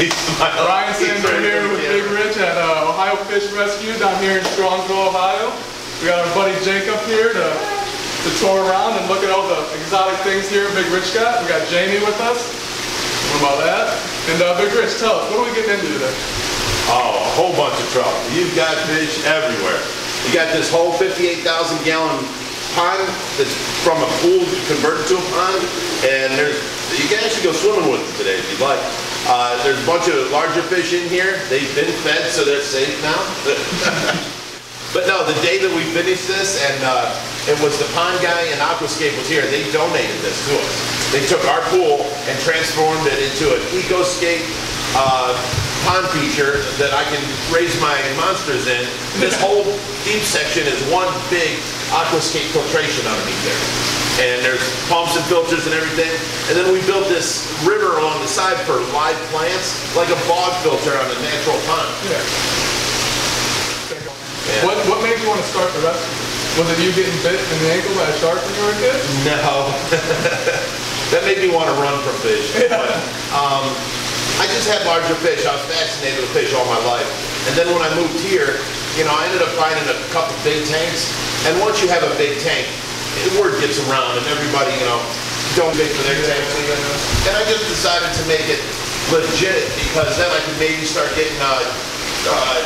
He's. Ryan Sander here with. Big Rich at uh, Ohio Fish Rescue down here in Strongsville, Ohio. We got our buddy Jacob here to, to tour around and look at all the exotic things here Big Rich got. We got Jamie with us. What about that? And uh, Big Rich, tell us, what are we getting into today? Oh, a whole bunch of trouble. You've got fish everywhere. You got this whole 58,000 gallon pond that's from a pool converted to a pond, and there's you can actually go swimming with it today if you'd like. Uh, there's a bunch of larger fish in here. They've been fed, so they're safe now. But no, the day that we finished this, and uh, it was the pond guy and Aquascape was here, they donated this to us. They took our pool and transformed it into an Aquascape uh, pond feature that I can raise my monsters in. This whole deep section is one big Aquascape filtration underneath there. And there's pumps and filters and everything. And then we built this river along the side for live plants, like a bog filter on a natural pond. Yeah. What, what made you want to start the rescue? Was it you getting bit in the ankle by a shark when you were a kid? No. that made me want to run from fish. But, um, I just had larger fish. I was fascinated with fish all my life. And then when I moved here, you know, I ended up finding a couple big tanks. And once you have a big tank, word gets around and everybody, you know, don't big for their tanks even. And I just decided to make it legit because then I could maybe start getting uh, uh,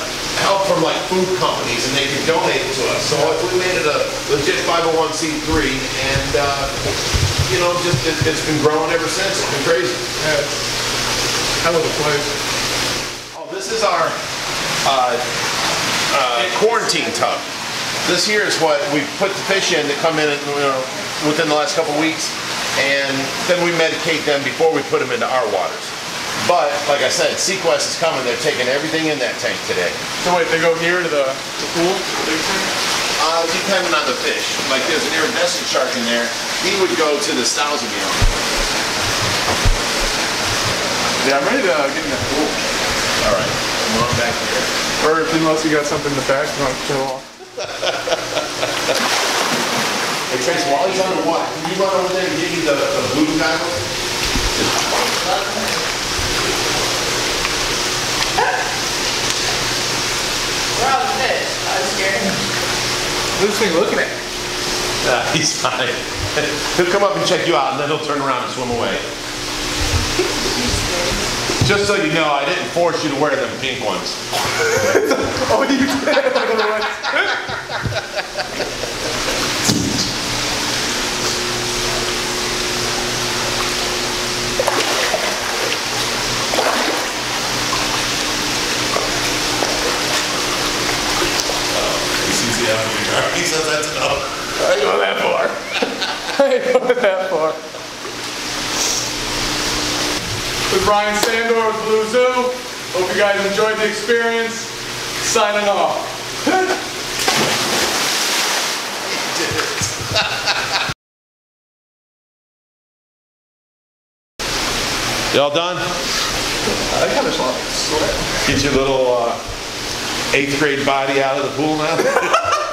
help from like food companies and they can donate it to us. So we made it a legit 501c3 and, uh, you know, just it, it's been growing ever since. It's been crazy. Yeah. Hell of a place. Oh, this is our uh, uh, quarantine tub. This here is what we put the fish in that come in you know, within the last couple of weeks, and then we medicate them before we put them into our waters. But like I said, SeaQuest is coming. They're taking everything in that tank today. So wait, they go here to the, the pool? the big tank? Uh, depending on the fish. Like there's an iridescent shark in there. He would go to the thousand gallon. Yeah, I'm ready to uh, get in the pool. All right, come on back here. Or if, unless you got something in the back, you want to show off. Hey Trace, while he's on the water, can you run over there and give me the, the blue goggles? We're out fish. I was scared. What's this thing looking at? Nah, he's fine. He'll come up and check you out, and then he'll turn around and swim away. Just so you know, I didn't force you to wear them pink ones. Oh, you did? He sees the He says that's enough. I ain't going that far. I ain't going that far. With Brian Sandor with Blue Zoo. Hope you guys enjoyed the experience. Signing off. Y'all done? I kind of sweat. Get your little uh, eighth grade body out of the pool now?